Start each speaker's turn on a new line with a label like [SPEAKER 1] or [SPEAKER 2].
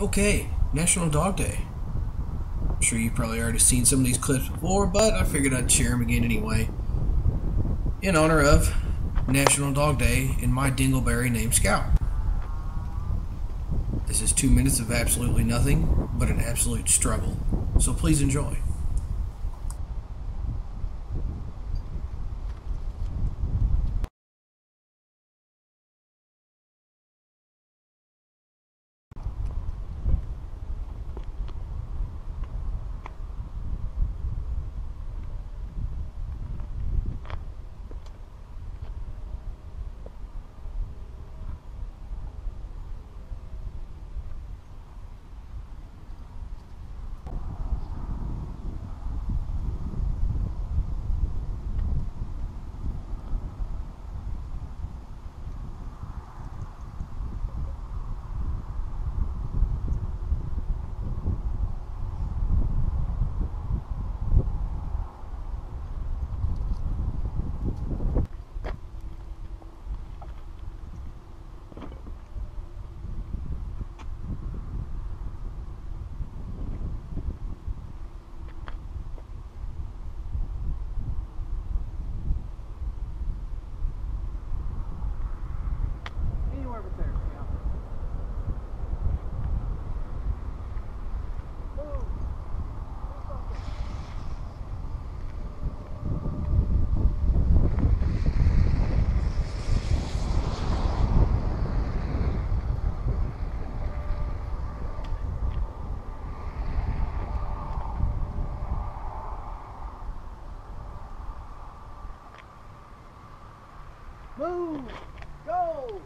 [SPEAKER 1] Okay, National Dog Day. I'm sure you've probably already seen some of these clips before, but I figured I'd share them again anyway. In honor of National Dog Day and my dingleberry named Scout. This is two minutes of absolutely nothing but an absolute struggle, so please enjoy.
[SPEAKER 2] Move! Go!